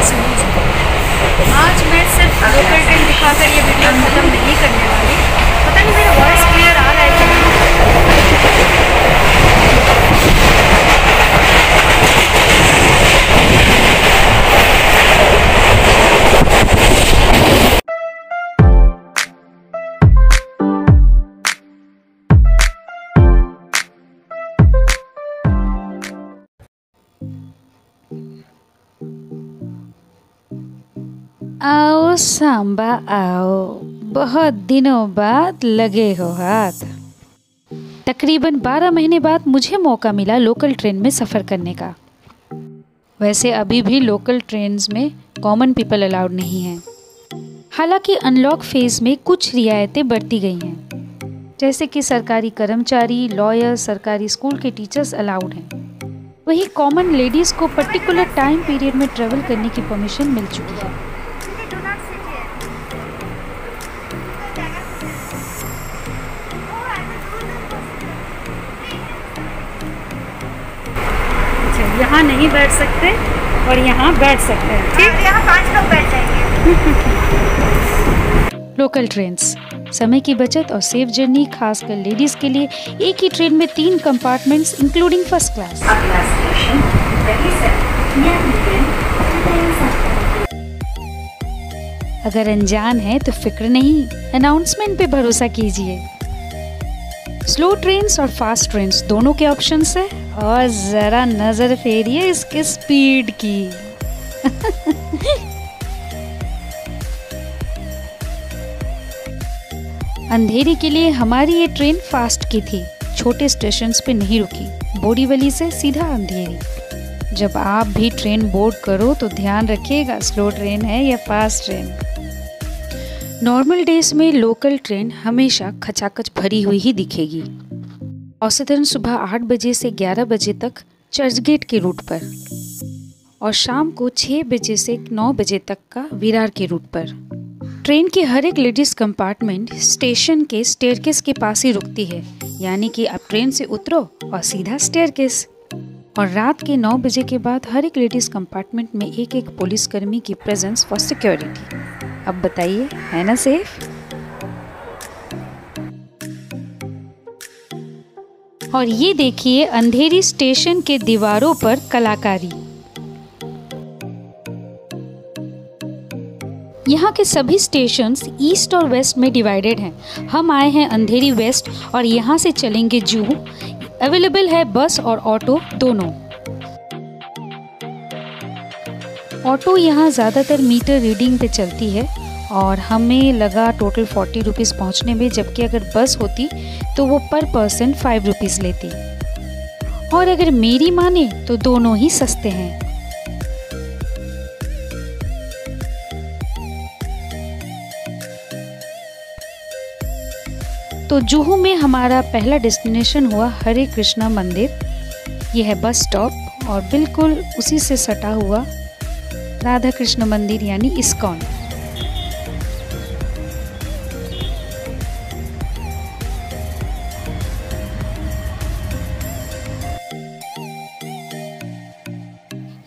आज मैं सिर्फ़ लोकल ट्रेन दिखाकर ये वीडियो ख़त्म नहीं करने वाली। पता नहीं मेरा वॉइस आओ सांबा आओ। बहुत दिनों बाद लगे हो हाथ। तकरीबन 12 महीने बाद मुझे मौका मिला लोकल ट्रेन में सफ़र करने का। वैसे अभी भी लोकल ट्रेन्स में कॉमन पीपल अलाउड नहीं हैं। हालाँकि अनलॉक फ़ेज़ में कुछ रियायतें बढ़ती गई हैं। जैसे कि सरकारी कर्मचारी, लॉयर, सरकारी स्कूल के टीचर्स अलाउड हैं। वहीं कॉमन लेडीज़ को पर्टिकुलर टाइम पीरियड में ट्रेवल करने की परमिशन मिल चुकी है। यहाँ नहीं बैठ सकते और यहाँ बैठ सकते हैं ठीक? यहाँ पाँच लोग बैठ जाएँगे। लोकल ट्रेन्स समय की बचत और सेफ़ जर्नी खासकर लेडीज़ के लिए एक ही ट्रेन में तीन कंपार्टमेंट्स इंक्लूडिंग फ़र्स्ट क्लास अगला स्टेशन अगर अनजान है तो फ़िक्र नहीं। अनाउंसमेंट पे भरोसा कीजिए। स्लो ट्रेन्स और फास्ट ट्रेन्स दोनों के ऑप्शंस है। और ज़रा नज़र फेरिए इसके स्पीड की। अंधेरी के लिए हमारी ये ट्रेन फास्ट की थी। छोटे स्टेशन पे नहीं रुकी। बोरीवली से सीधा अंधेरी। जब आप भी ट्रेन बोर्ड करो तो ध्यान रखिएगा स्लो ट्रेन है या फास्ट ट्रेन नॉर्मल डेज़ में लोकल ट्रेन हमेशा खचाखच भरी हुई ही दिखेगी। औसतन सुबह आठ बजे से ग्यारह बजे तक चर्चगेट के रूट पर और शाम को छः बजे से नौ बजे तक का विरार के रूट पर। ट्रेन की हर एक लेडीज़ कंपार्टमेंट स्टेशन के स्टेयरकेस के पास ही रुकती है, यानी कि आप ट्रेन से उतरो और सीधा स्टेयरकेस और रात के नौ बजे के बाद हर एक लेडीज़ कंपार्टमेंट में एक एक पुलिसकर्मी की प्रेजेंस फॉर सिक्योरिटी अब बताइए, है ना सेफ़? और ये देखिए अंधेरी स्टेशन के दीवारों पर कलाकारी। यहाँ के सभी स्टेशंस ईस्ट और वेस्ट में डिवाइडेड हैं। हम आए हैं अंधेरी वेस्ट और यहाँ से चलेंगे जूहू अवेलेबल है बस और ऑटो दोनों। ऑटो यहाँ ज़्यादातर मीटर रीडिंग पे चलती है और हमें लगा टोटल फोर्टी रुपीज़ पहुँचने में, जबकि अगर बस होती तो वो पर पर्सन फाइव रुपीज़ लेती। और अगर मेरी माने तो दोनों ही सस्ते हैं। तो जुहू में हमारा पहला डेस्टिनेशन हुआ हरे कृष्णा मंदिर। यह है बस स्टॉप और बिल्कुल उसी से सटा हुआ राधा कृष्ण मंदिर यानी इस्कॉन।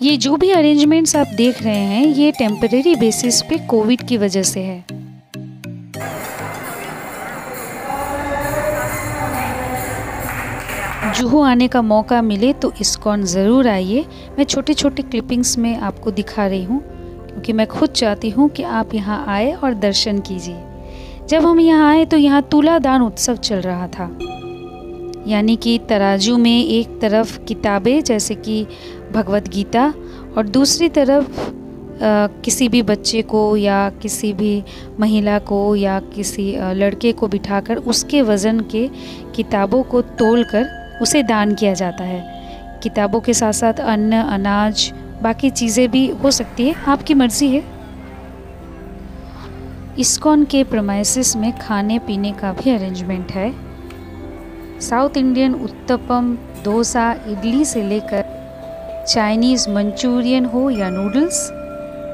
ये जो भी अरेंजमेंट्स आप देख रहे हैं, ये टेम्परेरी बेसिस पे कोविड की वजह से है। जुहू आने का मौका मिले तो इस्कॉन ज़रूर आइए। मैं छोटे छोटे क्लिपिंग्स में आपको दिखा रही हूँ क्योंकि मैं खुद चाहती हूँ कि आप यहाँ आए और दर्शन कीजिए। जब हम यहाँ आए तो यहाँ तुलादान उत्सव चल रहा था। यानी कि तराजू में एक तरफ़ किताबें जैसे कि भगवत गीता और दूसरी तरफ़ आ, किसी भी बच्चे को या किसी भी महिला को या किसी लड़के को बिठाकर उसके वज़न के किताबों को तोलकर उसे दान किया जाता है। किताबों के साथ साथ अन्न, अनाज, बाकी चीज़ें भी हो सकती है। आपकी मर्ज़ी है। इस्कॉन के प्रमाइसिस में खाने, पीने का भी अरेंजमेंट है। साउथ इंडियन उत्तपम, डोसा, इडली से लेकर चाइनीज़ मंचूरियन हो या नूडल्स,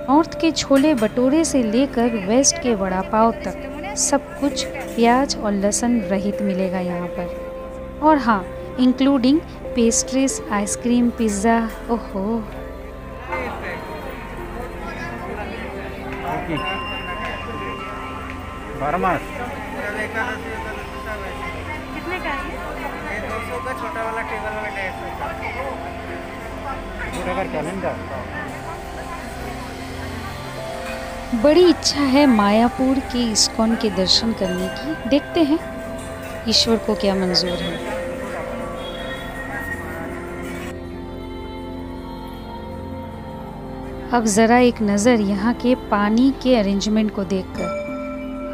नॉर्थ के छोले भटूरे से लेकर वेस्ट के वड़ा पाव तक सब कुछ प्याज और लहसुन रहित मिलेगा यहाँ पर। और हाँ इंक्लूडिंग पेस्ट्रीज आइसक्रीम पिज़्ज़ा ओहो की बारह मास कितने का है? ये? दो सौ का छोटा वाला टेबल वाला डेढ़ सौ का। पूरा कर कैलेंडर बड़ी इच्छा है मायापुर के इस्कॉन के दर्शन करने की। देखते हैं ईश्वर को क्या मंजूर है। अब ज़रा एक नज़र यहाँ के पानी के अरेंजमेंट को देखकर।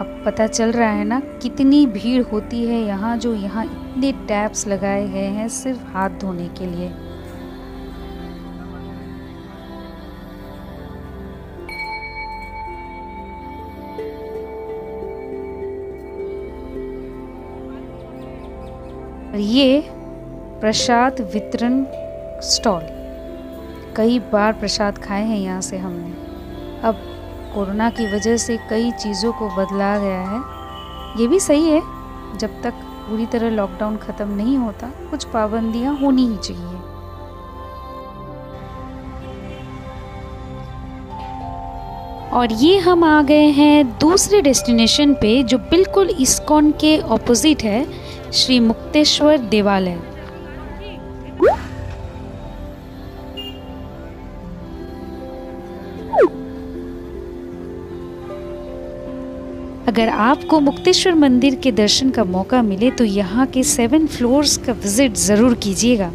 अब पता चल रहा है ना, कितनी भीड़ होती है यहाँ जो यहाँ इतने टैप्स लगाए गए हैं सिर्फ़ हाथ धोने के लिए। ये प्रसाद वितरण स्टॉल। कई बार प्रसाद खाए हैं यहाँ से हमने। अब कोरोना की वजह से कई चीज़ों को बदला गया है। ये भी सही है, जब तक पूरी तरह लॉकडाउन ख़त्म नहीं होता, कुछ पाबंदियाँ होनी ही चाहिए। और ये हम आ गए हैं दूसरे डेस्टिनेशन पे, जो बिल्कुल इस्कॉन के ऑपोजिट है, श्री मुक्तेश्वर देवालय। अगर आपको मुक्तेश्वर मंदिर के दर्शन का मौका मिले तो यहाँ के सेवन फ्लोर्स का विज़िट ज़रूर कीजिएगा।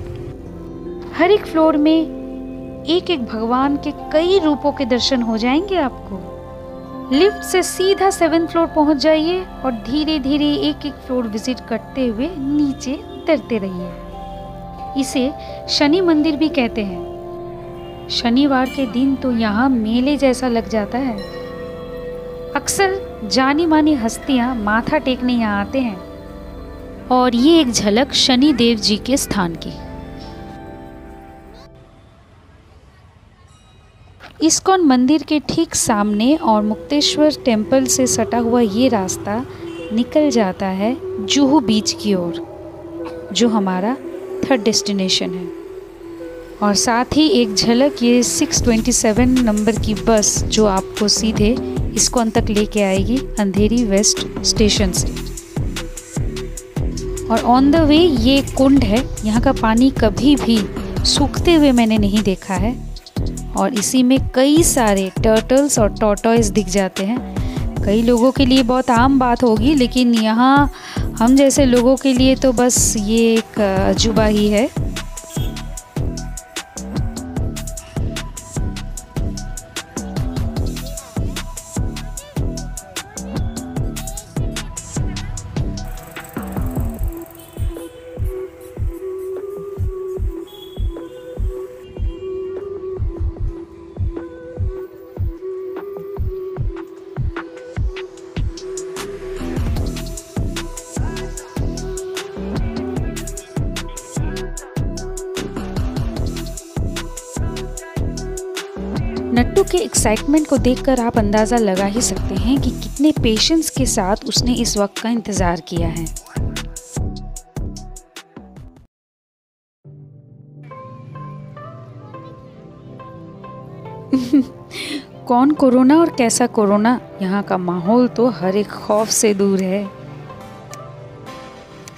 हर एक फ्लोर में एक एक भगवान के कई रूपों के दर्शन हो जाएँगे आपको। लिफ्ट से सीधा सेवन फ्लोर पहुँच जाइए और धीरे धीरे एक एक फ्लोर विज़िट करते हुए नीचे उतरते रहिए। इसे शनि मंदिर भी कहते हैं। शनिवार के दिन तो यहाँ मेले जैसा लग जाता है। अक्सर जानी मानी हस्तियाँ माथा टेकने यहाँ आते हैं। और ये एक झलक शनि देव जी के स्थान की। इस्कॉन मंदिर के ठीक सामने और मुक्तेश्वर टेंपल से सटा हुआ ये रास्ता निकल जाता है जुहू बीच की ओर, जो हमारा थर्ड डेस्टिनेशन है। और साथ ही एक झलक ये 627 नंबर की बस जो आपको सीधे इस्कॉन तक लेके आएगी अंधेरी वेस्ट स्टेशन से। और ऑन द वे ये कुंड है, यहाँ का पानी कभी भी सूखते हुए मैंने नहीं देखा है। और इसी में कई सारे टर्टल्स और टॉटॉयज दिख जाते हैं। कई लोगों के लिए बहुत आम बात होगी, लेकिन यहाँ हम जैसे लोगों के लिए तो बस ये एक अजूबा ही है। नट्टू के एक्साइटमेंट को देखकर आप अंदाज़ा लगा ही सकते हैं कि कितने पेशेंस के साथ उसने इस वक्त का इंतज़ार किया है। कौन कोरोना और कैसा कोरोना? यहाँ का माहौल तो हर एक खौफ से दूर है।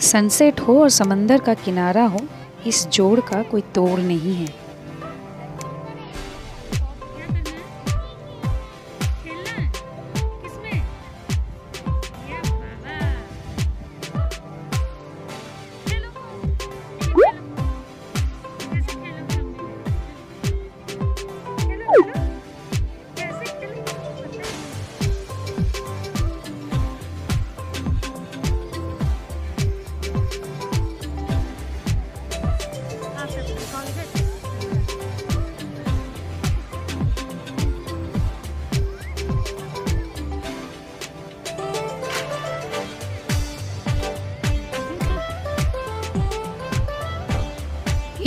सनसेट हो और समंदर का किनारा हो, इस जोड़ का कोई तोड़ नहीं है।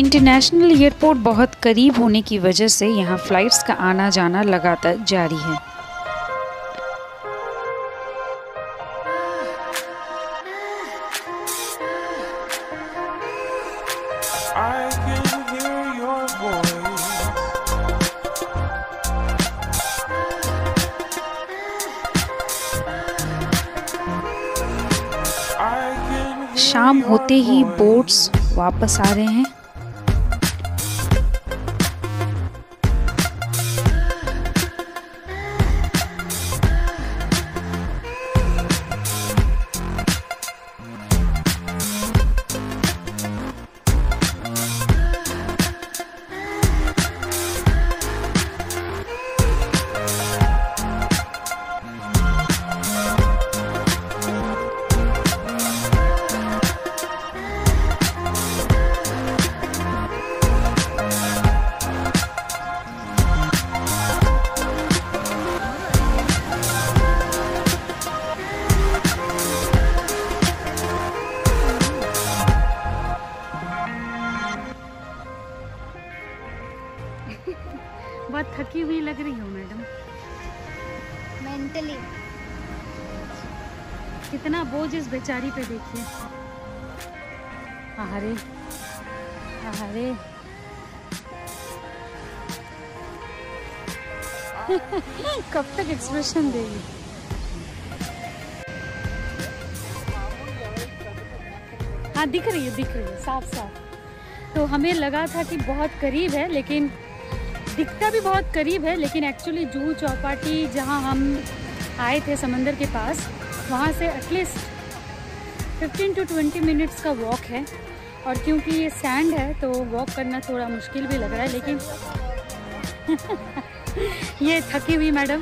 इंटरनेशनल एयरपोर्ट बहुत करीब होने की वजह से यहाँ फ़्लाइट्स का आना जाना लगातार जारी है। शाम होते ही बोट्स वापस आ रहे हैं। बेचारी पे देखिए। अरे अरे कब तक एक्सप्रेशन देगी? हाँ दिख रही है, दिख रही है, साफ़ साफ़। तो हमें लगा था कि बहुत करीब है, लेकिन दिखता भी बहुत करीब है, लेकिन एक्चुअली जूहू चौपाटी जहाँ हम आए थे समंदर के पास, वहाँ से एटलीस्ट 15 टू 20 मिनट्स का वॉक है। और क्योंकि ये सैंड है तो वॉक करना थोड़ा मुश्किल भी लग रहा है, लेकिन ये थकी हुई मैडम।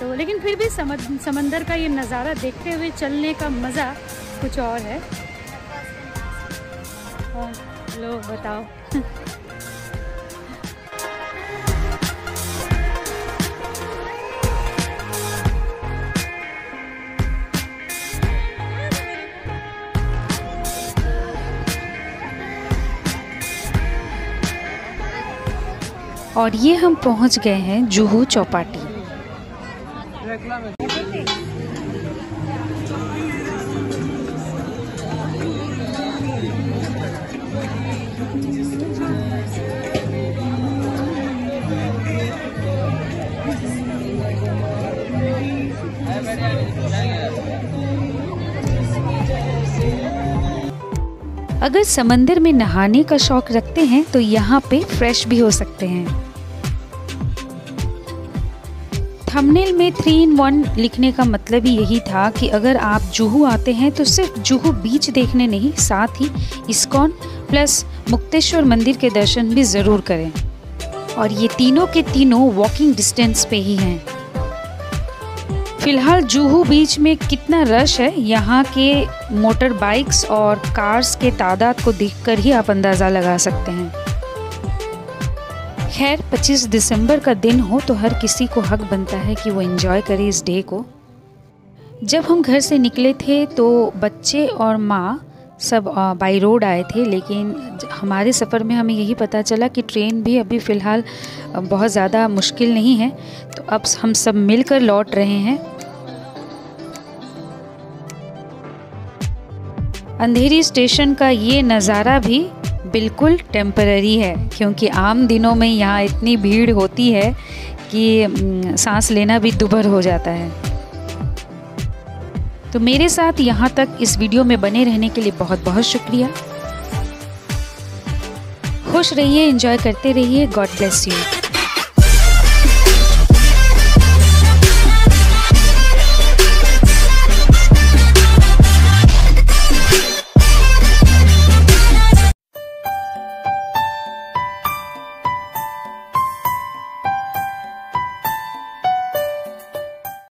तो लेकिन फिर भी समद- समंदर का ये नज़ारा देखते हुए चलने का मज़ा कुछ और है। और लो, बताओ। और ये हम पहुँच गए हैं जुहू चौपाटी। अगर समंदर में नहाने का शौक रखते हैं तो यहाँ पे फ्रेश भी हो सकते हैं। थंबनेल में थ्री इन वन लिखने का मतलब ही यही था कि अगर आप जुहू आते हैं तो सिर्फ़ जुहू बीच देखने नहीं, साथ ही इस्कॉन प्लस मुक्तेश्वर मंदिर के दर्शन भी ज़रूर करें। और ये तीनों के तीनों वॉकिंग डिस्टेंस पे ही हैं। फ़िलहाल जुहू बीच में कितना रश है, यहाँ के मोटर बाइक्स और कार्स के तादाद को देखकर ही आप अंदाज़ा लगा सकते हैं। खैर 25 दिसंबर का दिन हो तो हर किसी को हक बनता है कि वो एंजॉय करे इस डे को। जब हम घर से निकले थे तो बच्चे और माँ सब बाई रोड आए थे, लेकिन हमारे सफ़र में हमें यही पता चला कि ट्रेन भी अभी फ़िलहाल बहुत ज़्यादा मुश्किल नहीं है। तो अब हम सब मिलकर लौट रहे हैं। अंधेरी स्टेशन का ये नज़ारा भी बिल्कुल टेम्पररी है क्योंकि आम दिनों में यहाँ इतनी भीड़ होती है कि हम्म, सांस लेना भी दुभर हो जाता है। तो मेरे साथ यहाँ तक इस वीडियो में बने रहने के लिए बहुत बहुत शुक्रिया। खुश रहिए इंजॉय करते रहिए। God bless you